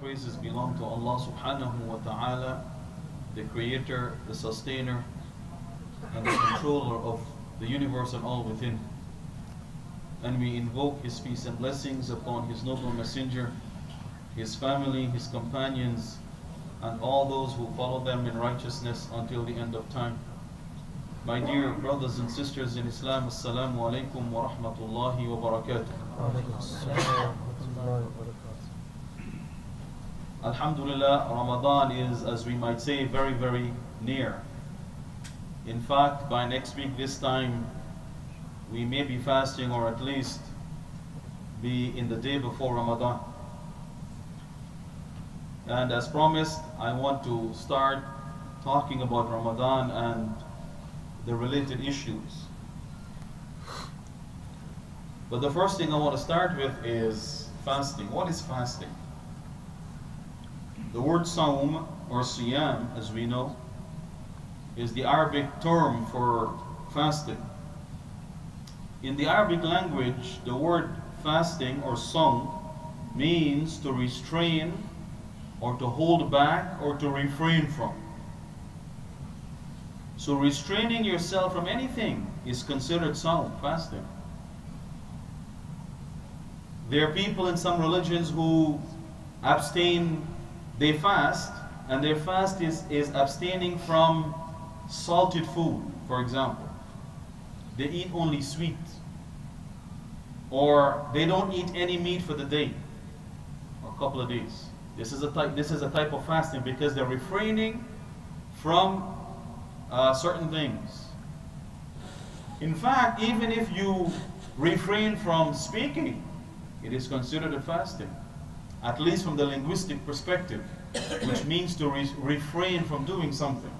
praises belong to Allah subhanahu wa ta'ala, the creator, the sustainer, and the controller of the universe and all within. And we invoke His peace and blessings upon His noble messenger, His family, His companions, and all those who follow them in righteousness until the end of time. My dear brothers and sisters in Islam, Assalamu alaikum wa rahmatullahi wa barakatuh. Alhamdulillah, Ramadan is, as we might say, very, very near. In fact, by next week, this time, we may be fasting or at least be in the day before Ramadan. And as promised, I want to start talking about Ramadan and the related issues. But the first thing I want to start with is fasting. What is fasting? The word saum or siyam, as we know, is the Arabic term for fasting. In the Arabic language, the word fasting or saum means to restrain or to hold back or to refrain from. So restraining yourself from anything is considered saum, fasting. There are people in some religions who abstain, they fast, and their fast is, is abstaining from salted food, for example. They eat only sweet. Or they don't eat any meat for the day or a couple of days. This is a type, this is a type of fasting because they're refraining from uh, certain things. In fact, even if you refrain from speaking, it is considered a fasting, at least from the linguistic perspective, which means to re- refrain from doing something.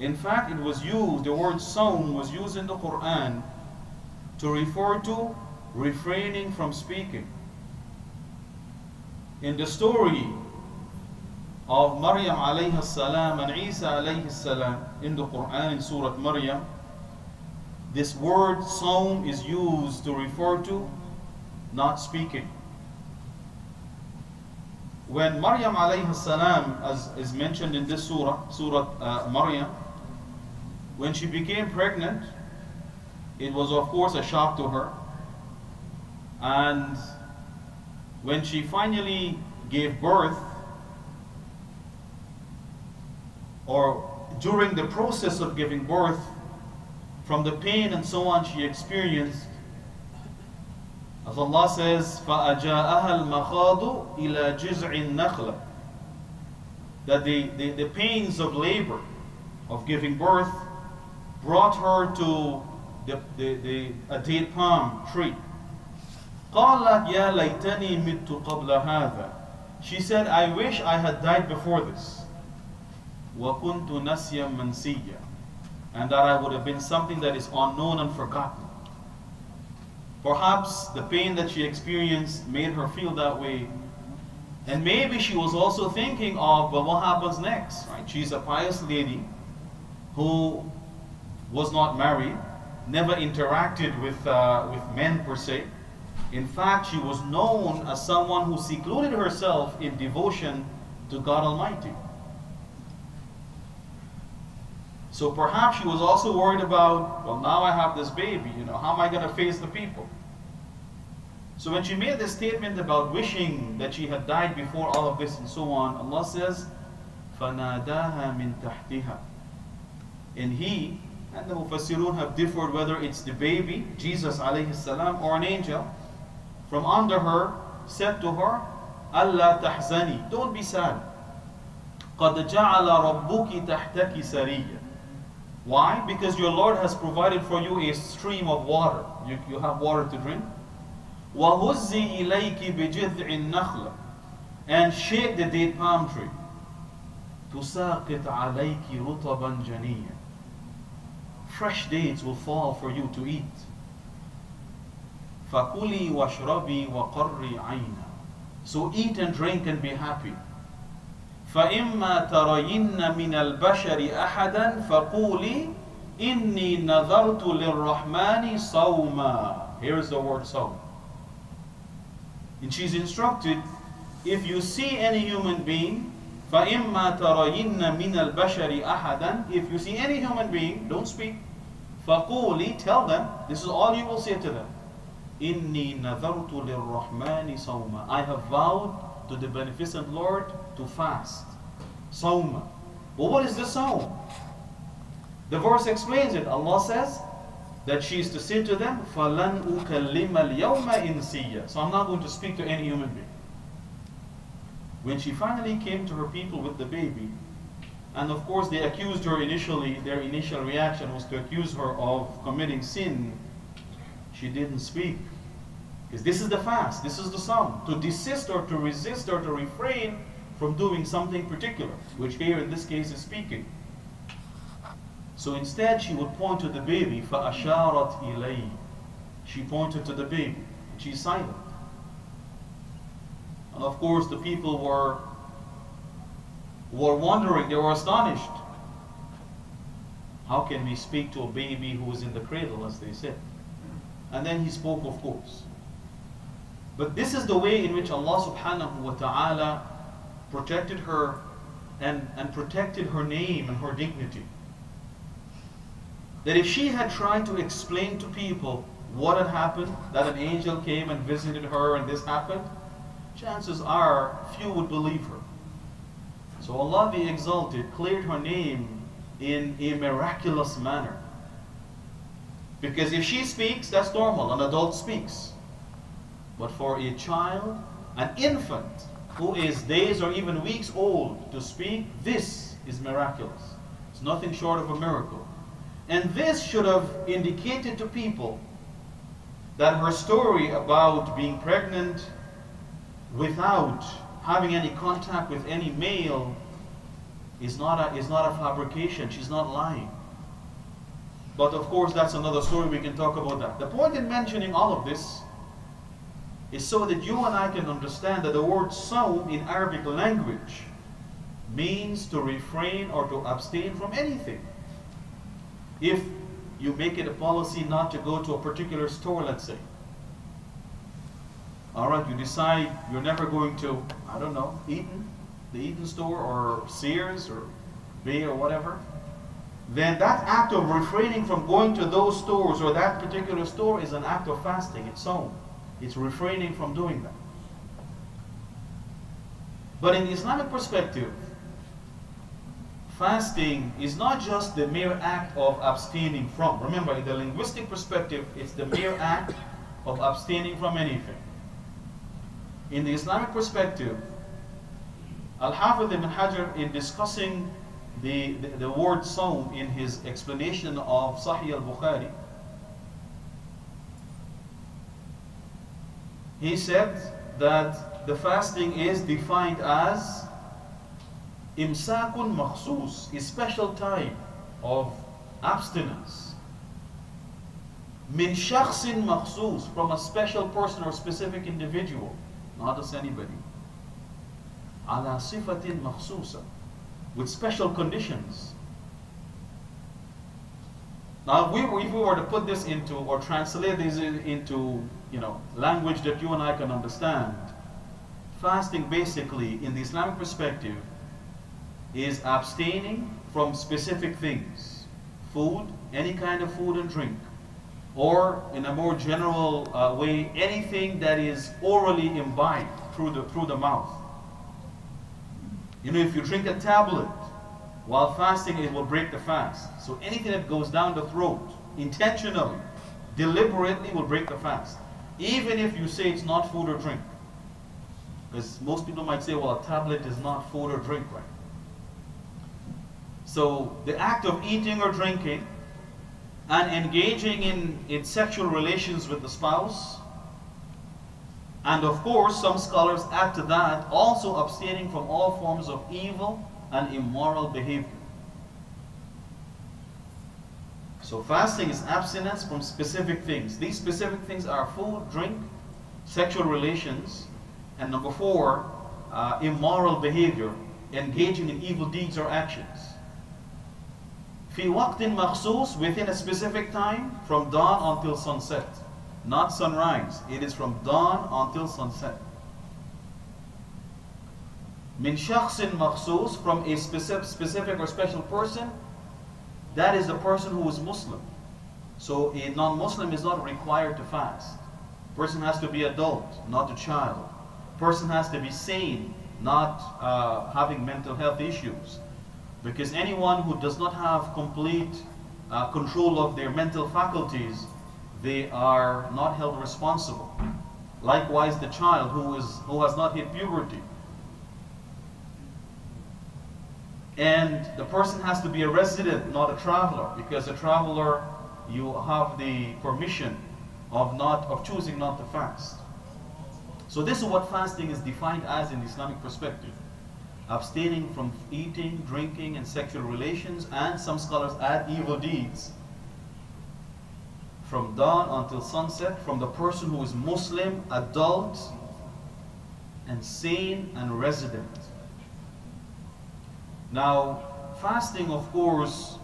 In fact, it was used, the word saum was used in the Quran to refer to refraining from speaking. In the story of Maryam alayhi salam and Isa alayhi salam in the Quran in Surah Maryam, this word saum is used to refer to not speaking. When Maryam alayhi salam, as is mentioned in this surah, Surah uh, Maryam, when she became pregnant, it was of course a shock to her. And when she finally gave birth, or during the process of giving birth, from the pain and so on she experienced, as Allah says, فَأَجَاءَهَا الْمَخَاضُ إِلَى جِزْعِ النَّخْلَةِ That the, the, the pains of labor, of giving birth, brought her to the, the, the, a date palm tree. قالت يا ليتني مت قبل هذا She said, I wish I had died before this. وكنت نسيا منسيا And that I would have been something that is unknown and forgotten. Perhaps the pain that she experienced made her feel that way. And maybe she was also thinking of, well, what happens next? Right? She's a pious lady who was not married, never interacted with, uh, with men per se. In fact, she was known as someone who secluded herself in devotion to God Almighty. So perhaps she was also worried about, well, now I have this baby, you know, how am I going to face the people? So when she made this statement about wishing that she had died before all of this and so on, Allah says, فَنَادَاهَا مِن تَحْتِهَا And he, and the Mufassirun have differed whether it's the baby, Jesus alayhi salam, or an angel, from under her, said to her, Allah tahzani, don't be sad. قَدْ جَعَلَ رَبُّكِ تَحْتَكِ سَرِيًّا Why? Because your Lord has provided for you a stream of water. You, you have water to drink. وَهُزِّي إِلَيْكِ بِجِذْعِ النَّخْلَةِ And shake the date palm tree. تُسَاقِطْ عَلَيْكِ رُطَبًا جَنِيًّا Fresh dates will fall for you to eat. فَكُلِي وَاشْرَبِي وَقَرِّي عَيْنًا So eat and drink and be happy. فإما ترين من البشر أحدا فقولي إني نذرت للرحمن صوما Here is the word صوم. And she's instructed if you see any human being, فَإِمَّا تَرَيِنَّ مِنَ الْبَشَرِ أَحَدًا If you see any human being, don't speak. فَقُولِ Tell them, this is all you will say to them. إِنِّي نَذَرْتُ لِلرَّحْمَنِ صَوْمًا I have vowed to the beneficent Lord to fast. Sawma. Well, what is the sawm? The verse explains it. Allah says that she is to say to them, فَلَنْ أُكَلِّمَ الْيَوْمَ إِنْسِيًّا So I'm not going to speak to any human being. When she finally came to her people with the baby, and of course they accused her initially, their initial reaction was to accuse her of committing sin, she didn't speak. Because this is the fast, this is the saum, to desist or to resist or to refrain from doing something particular, which here in this case is speaking. So instead she would point to the baby, فَأَشَارَتْ إِلَيْهِ She pointed to the baby. She's silent. And of course, the people were, were wondering, they were astonished. How can we speak to a baby who is in the cradle, as they said? And then he spoke, of course. But this is the way in which Allah subhanahu wa ta'ala protected her and, and protected her name and her dignity. That if she had tried to explain to people what had happened, that an angel came and visited her and this happened, chances are few would believe her. So Allah the exalted cleared her name in a miraculous manner. Because if she speaks, that's normal, an adult speaks. But for a child, an infant who is days or even weeks old to speak, this is miraculous. It's nothing short of a miracle. And this should have indicated to people that her story about being pregnant without having any contact with any male is not a, is not a fabrication. She's not lying. But of course, that's another story. We can talk about that. The point in mentioning all of this is so that you and I can understand that the word sawm in Arabic language means to refrain or to abstain from anything. If you make it a policy not to go to a particular store, let's say, all right, you decide you're never going to, I don't know, Eaton, the Eaton store, or Sears, or Bay, or whatever, then that act of refraining from going to those stores or that particular store is an act of fasting, its own. It's refraining from doing that. But in the Islamic perspective, fasting is not just the mere act of abstaining from. Remember, in the linguistic perspective, it's the mere act of abstaining from anything. In the Islamic perspective, Al-Hafidh ibn Hajar, in discussing the, the, the word sawm in his explanation of Sahih al-Bukhari, he said that the fasting is defined as imsakun makhsus, a special time of abstinence. Min shakhsin makhsus, from a special person or specific individual, not just anybody. Ala sifatin makhsusa, with special conditions. Now, if we, if we were to put this into, or translate this into, you know, language that you and I can understand, fasting basically, in the Islamic perspective, is abstaining from specific things. Food, any kind of food and drink. Or, in a more general uh, way, anything that is orally imbibed through the, through the mouth. You know, if you drink a tablet, while fasting, it will break the fast. So anything that goes down the throat, intentionally, deliberately, will break the fast. Even if you say it's not food or drink. Because most people might say, well, a tablet is not food or drink, right? So the act of eating or drinking and engaging in, in sexual relations with the spouse, and of course, some scholars add to that also abstaining from all forms of evil and immoral behavior. So fasting is abstinence from specific things. These specific things are food, drink, sexual relations, and number four, uh, immoral behavior, engaging in evil deeds or actions. في وقت مخصوص within a specific time from dawn until sunset. Not sunrise. It is from dawn until sunset. min shakhsin makhsus from a specific, specific or special person, that is the person who is Muslim. So a non-Muslim is not required to fast. Person has to be adult, not a child. Person has to be sane, not uh, having mental health issues. Because anyone who does not have complete uh, control of their mental faculties, they are not held responsible. Likewise, the child who, is, who has not hit puberty. And the person has to be a resident, not a traveler, because a traveler, you have the permission of not of choosing not to fast. So this is what fasting is defined as in Islamic perspective. Abstaining from eating, drinking, and sexual relations, and some scholars add evil deeds from dawn until sunset from the person who is Muslim, adult, and sane and resident. Now, fasting, of course,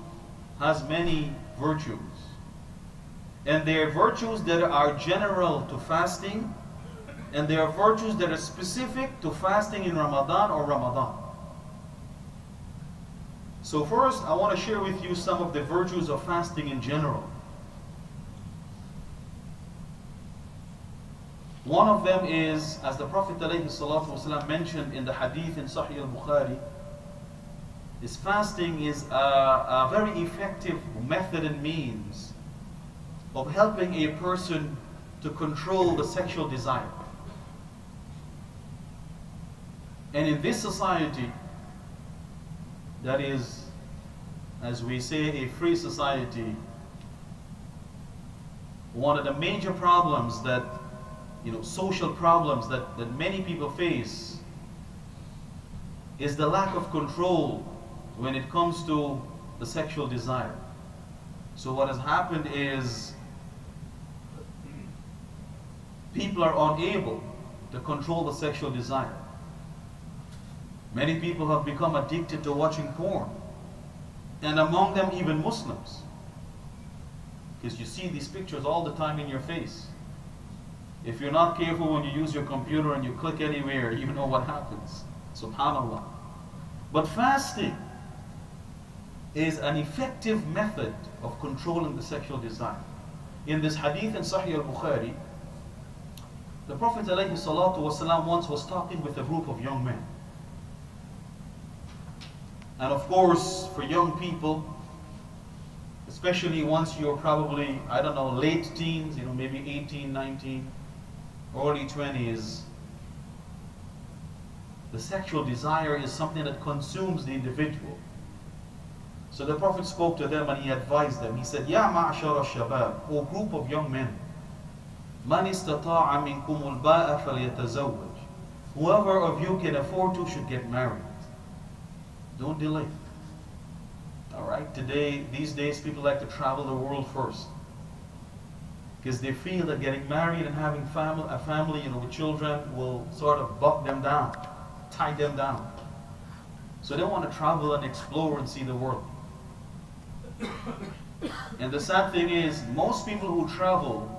has many virtues. And there are virtues that are general to fasting, and there are virtues that are specific to fasting in Ramadan or Ramadan. So first, I want to share with you some of the virtues of fasting in general. One of them is, as the Prophet ﷺ mentioned in the hadith in Sahih al-Bukhari, is fasting is a, a very effective method and means of helping a person to control the sexual desire. And in this society, that is, as we say, a free society, one of the major problems that, you know, social problems that, that many people face is the lack of control when it comes to the sexual desire. So what has happened is people are unable to control the sexual desire. Many people have become addicted to watching porn. And among them even Muslims. Because you see these pictures all the time in your face. If you're not careful when you use your computer and you click anywhere, you know what happens. Subhanallah. But fasting is an effective method of controlling the sexual desire. In this hadith in Sahih al-Bukhari, the Prophet ﷺ once was talking with a group of young men. And of course, for young people, especially once you're probably, I don't know, late teens, you know, maybe 18, 19, early 20s, the sexual desire is something that consumes the individual. So the Prophet spoke to them and he advised them. He said, Ya ma'ashara shabab, O group of young men, Man istata'a minkum al-ba'a. Whoever of you can afford to should get married. Don't delay. Alright, today, these days, people like to travel the world first. Because they feel that getting married and having family, a family, you know, with children will sort of buck them down, tie them down. So they want to travel and explore and see the world. and the sad thing is, most people who travel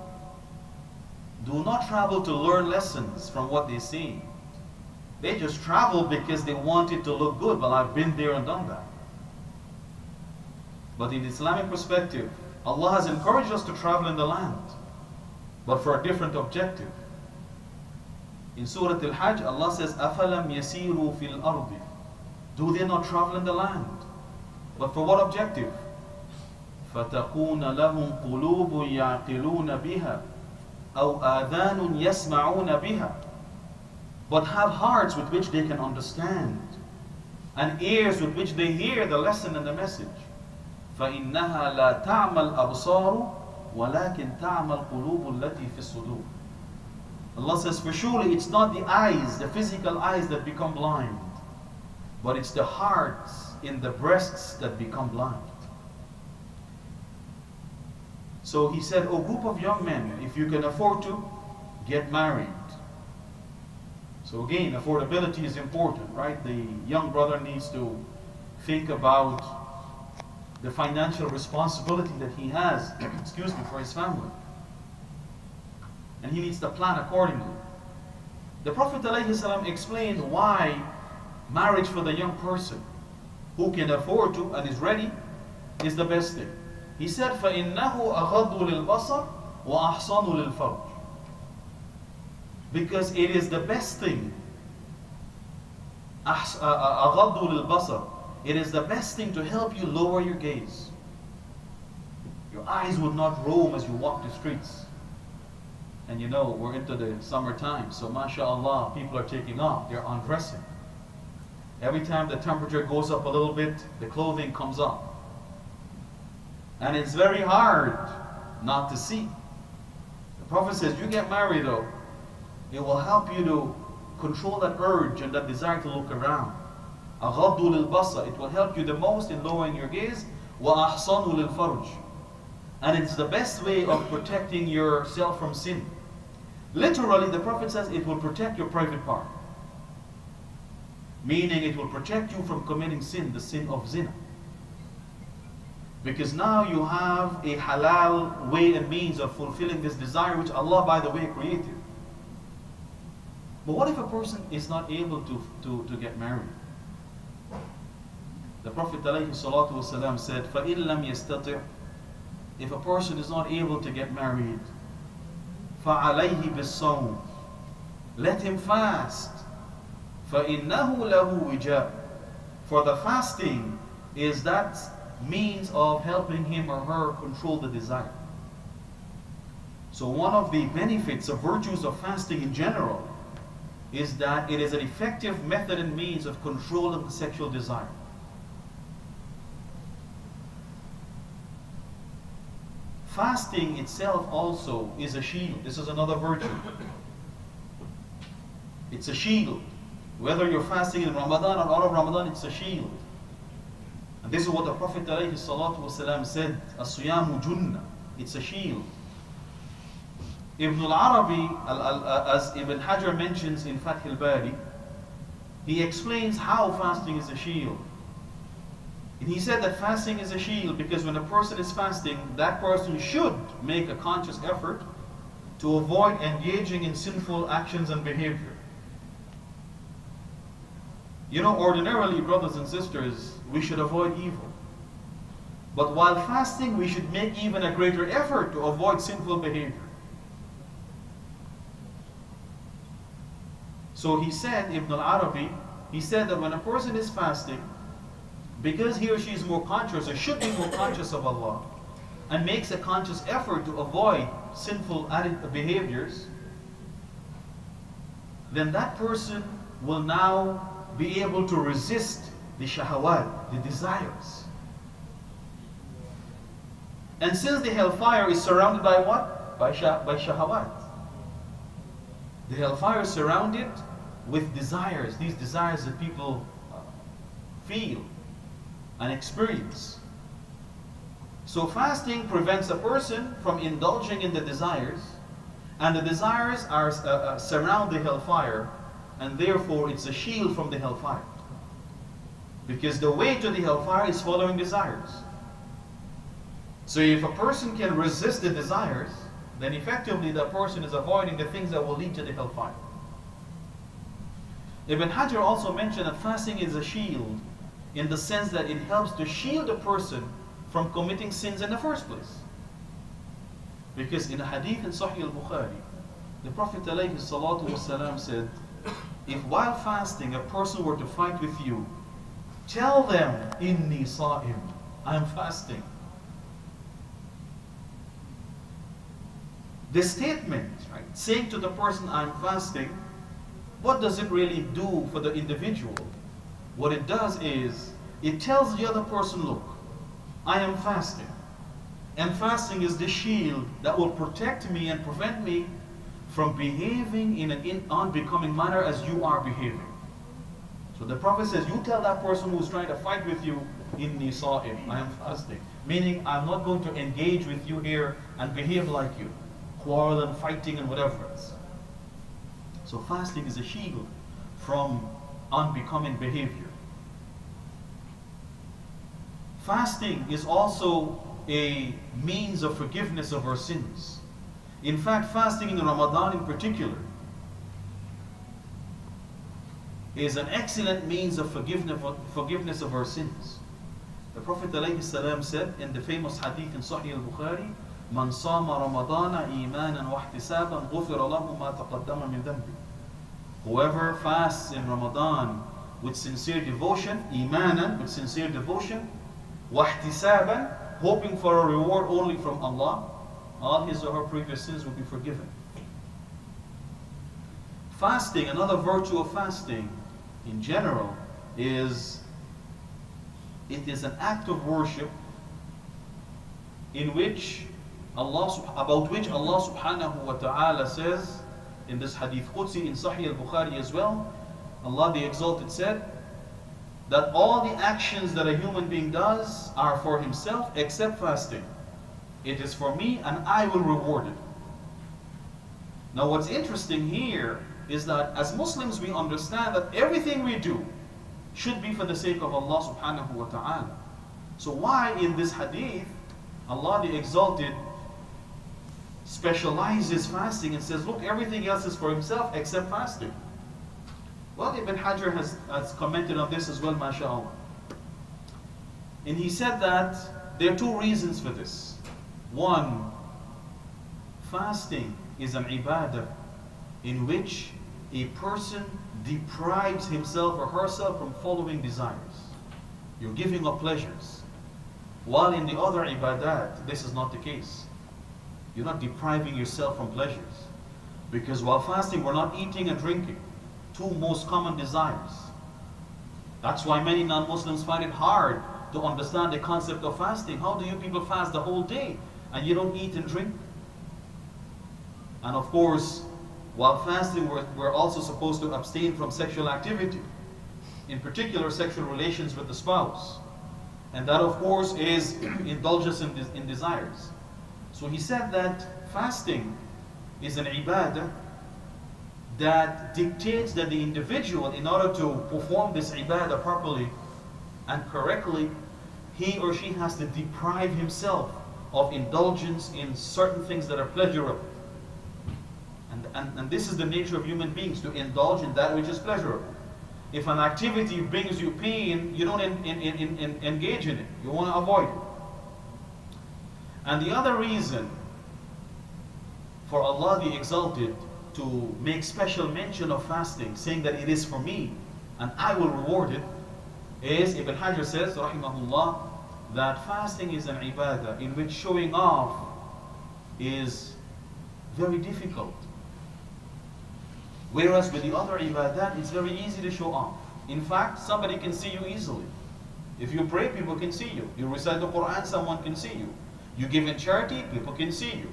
do not travel to learn lessons from what they see. They just travel because they want it to look good. Well, I've been there and done that. But in Islamic perspective, Allah has encouraged us to travel in the land, but for a different objective. In Surah Al-Hajj, Allah says, أَفَلَمْ يَسِيرُوا فِي الْأَرْضِ Do they not travel in the land? But for what objective? فَتَكُونَ لَهُمْ قُلُوبٌ يَعْقِلُونَ بِهَا أو آذان يسمعون بها but have hearts with which they can understand and ears with which they hear the lesson and the message فإنها لا تعمى الأبصار ولكن تعمى القلوب التي في الصدور Allah says for surely it's not the eyes the physical eyes that become blind but it's the hearts in the breasts that become blind so he said, "O group of young men, if you can afford to, get married. So again, affordability is important, right? The young brother needs to think about the financial responsibility that he has, excuse me, for his family. And he needs to plan accordingly. The Prophet ﷺ explained why marriage for the young person who can afford to and is ready is the best thing. He said, فَإِنَّهُ أَغَضُّ لِلْبَصَرِ وَأَحْصَنُ لِلْفَرْجِ because it is the best thing. Uh, uh, it is the best thing to help you lower your gaze. Your eyes would not roam as you walk the streets. And you know, we're into the summertime, so mashallah, people are taking off, they're undressing. Every time the temperature goes up a little bit, the clothing comes off. And it's very hard not to see. The Prophet says, you get married though, it will help you to control that urge and that desire to look around. أغض للبصر It will help you the most in lowering your gaze. وأحصن للفرج And it's the best way of protecting yourself from sin. Literally, the Prophet says it will protect your private part. Meaning it will protect you from committing sin, the sin of zina. Because now you have a halal way and means of fulfilling this desire which Allah, by the way, created. But what if a person is not able to, to, to get married? The Prophet ﷺ said, فَإِن لَمْ يَسْتَطِعْ If a person is not able to get married, فَعَلَيْهِ بِالصَّوْمِ Let him fast. فَإِنَّهُ لَهُ وِجَاء For the fasting is that means of helping him or her control the desire. So one of the benefits of virtues of fasting in general is that it is an effective method and means of controlling the sexual desire. Fasting itself also is a shield. This is another virtue. It's a shield. Whether you're fasting in Ramadan or out of Ramadan, it's a shield. And this is what the Prophet ﷺ said, As-siyamu junna. It's a shield. Ibn al-Arabi, uh, as Ibn Hajar mentions in Fath al-Bari, he explains how fasting is a shield. And he said that fasting is a shield because when a person is fasting, that person should make a conscious effort to avoid engaging in sinful actions and behavior. You know, ordinarily, brothers and sisters, we should avoid evil. But while fasting, we should make even a greater effort to avoid sinful behavior. So he said, Ibn al-Arabi, he said that when a person is fasting, because he or she is more conscious or should be more conscious of Allah and makes a conscious effort to avoid sinful behaviors, then that person will now be able to resist the shahawat, the desires. And since the hellfire is surrounded by what? By, shah, by shahawat. The hellfire is surrounded with desires, these desires that people uh, feel and experience. So fasting prevents a person from indulging in the desires, and the desires are uh, uh, surround the hellfire, and therefore it's a shield from the hellfire. Because the way to the hellfire is following desires. So if a person can resist the desires, then effectively that person is avoiding the things that will lead to the hellfire. Ibn Hajar also mentioned that fasting is a shield in the sense that it helps to shield a person from committing sins in the first place. Because in a hadith in Sahih al-Bukhari, the Prophet ﷺ said, if while fasting a person were to fight with you, tell them, inni sa'im, I'm fasting. The statement, right, saying to the person, I'm fasting, what does it really do for the individual? What it does is, it tells the other person, look, I am fasting. And fasting is the shield that will protect me and prevent me from behaving in an unbecoming manner as you are behaving. So the Prophet says, you tell that person who's trying to fight with you, in sa'im, I am fasting. Meaning, I'm not going to engage with you here and behave like you. Quarrel and fighting and whatever else. So fasting is a shield from unbecoming behavior. Fasting is also a means of forgiveness of our sins. In fact, fasting in Ramadan in particular is an excellent means of forgiveness, of our sins. The Prophet ﷺ said in the famous hadith in Sahih al-Bukhari, من صام رمضان إيمانا واحتسابا غفر له ما تقدم من ذنبه. Whoever fasts in Ramadan with sincere devotion, imanan, with sincere devotion, wahtisaban, hoping for a reward only from Allah, all his or her previous sins will be forgiven. Fasting, another virtue of fasting in general is it is an act of worship in which Allah about which Allah subhanahu wa ta'ala says in this hadith Qudsi in Sahih al-Bukhari as well Allah the Exalted said that all the actions that a human being does are for himself except fasting. It is for me and I will reward it. Now what's interesting here is that as Muslims we understand that everything we do should be for the sake of Allah subhanahu wa ta'ala. So why in this hadith Allah the Exalted specializes fasting and says, look, everything else is for himself except fasting. Well, Ibn Hajar has, has commented on this as well, mashallah. And he said that there are two reasons for this. One, fasting is an ibadah in which a person deprives himself or herself from following desires. You're giving up pleasures. While in the other ibadat, this is not the case. You're not depriving yourself from pleasures. Because while fasting, we're not eating and drinking two most common desires. That's why many non-Muslims find it hard to understand the concept of fasting. How do you people fast the whole day and you don't eat and drink? And of course, while fasting, we're, we're also supposed to abstain from sexual activity, in particular sexual relations with the spouse. And that, of course, is indulgence in, in desires. So he said that fasting is an ibadah that dictates that the individual, in order to perform this ibadah properly and correctly, he or she has to deprive himself of indulgence in certain things that are pleasurable. And, and, and this is the nature of human beings, to indulge in that which is pleasurable. If an activity brings you pain, you don't in, in, in, engage in it. You want to avoid it. And the other reason for Allah the Exalted to make special mention of fasting, saying that it is for me and I will reward it, is Ibn Hajar says, rahimahullah, that fasting is an ibadah in which showing off is very difficult. Whereas with the other ibadah, it's very easy to show off. In fact, somebody can see you easily. If you pray, people can see you. You recite the Quran, someone can see you. You give in charity, people can see you.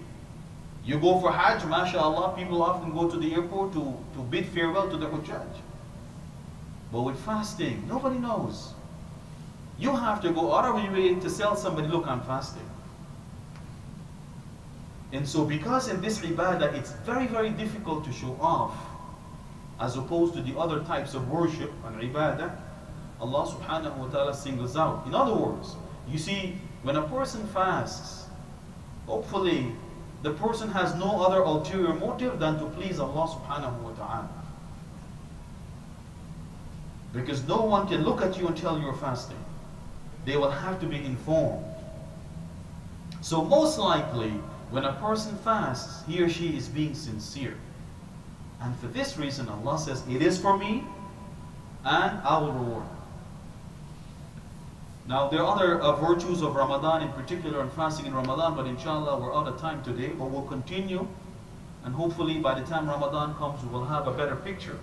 You go for Hajj, mashallah, people often go to the airport to, to bid farewell to the Hujjaj. But with fasting, nobody knows. You have to go out of your way to sell somebody, look, I'm fasting. And so because in this ibadah, it's very, very difficult to show off, as opposed to the other types of worship and ibadah, Allah subhanahu wa ta'ala singles out. In other words, you see, when a person fasts, hopefully the person has no other ulterior motive than to please Allah subhanahu wa ta'ala. Because no one can look at you and tell you're fasting. They will have to be informed. So most likely, when a person fasts, he or she is being sincere. And for this reason, Allah says, it is for me, and I will reward. Now, there are other uh, virtues of Ramadan, in particular, and fasting in Ramadan, but inshallah, we're out of time today, but we'll continue. And hopefully, by the time Ramadan comes, we will have a better picture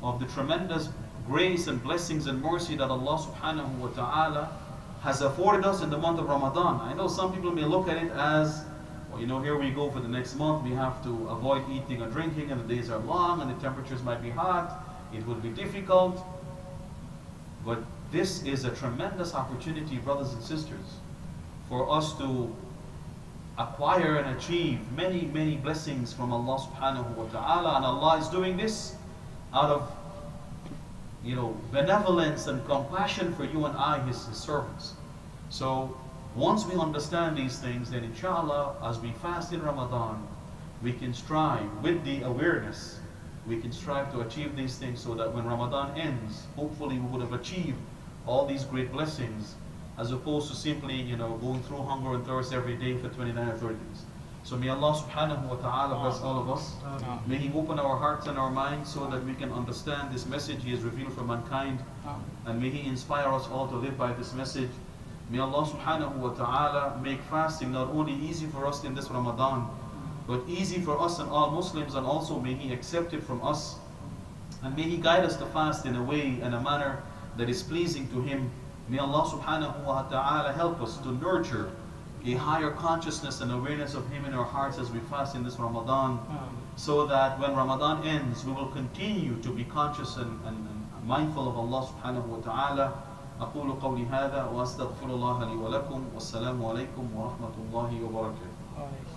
of the tremendous grace and blessings and mercy that Allah subhanahu wa ta'ala has afforded us in the month of Ramadan. I know some people may look at it as, well, you know, here we go for the next month, we have to avoid eating or drinking, and the days are long, and the temperatures might be hot, it will be difficult. But this is a tremendous opportunity, brothers and sisters, for us to acquire and achieve many, many blessings from Allah subhanahu wa ta'ala. And Allah is doing this out of you know, benevolence and compassion for you and I, His, his servants. So once we understand these things, then inshallah, as we fast in Ramadan, we can strive with the awareness we can strive to achieve these things so that when Ramadan ends, hopefully we would have achieved all these great blessings as opposed to simply, you know, going through hunger and thirst every day for 29 or 30 days. So may Allah subhanahu wa ta'ala bless all of us. May He open our hearts and our minds so that we can understand this message He has revealed for mankind. And may He inspire us all to live by this message. May Allah subhanahu wa ta'ala make fasting not only easy for us in this Ramadan, but easy for us and all Muslims, and also may He accept it from us. And may He guide us to fast in a way and a manner that is pleasing to Him. May Allah subhanahu wa ta'ala help us to nurture a higher consciousness and awareness of Him in our hearts as we fast in this Ramadan, so that when Ramadan ends, we will continue to be conscious and, and, and mindful of Allah subhanahu wa ta'ala. أقول قولي هذا وأستغفر الله لي ولكم والسلام عليكم ورحمة الله وبركاته. Alright.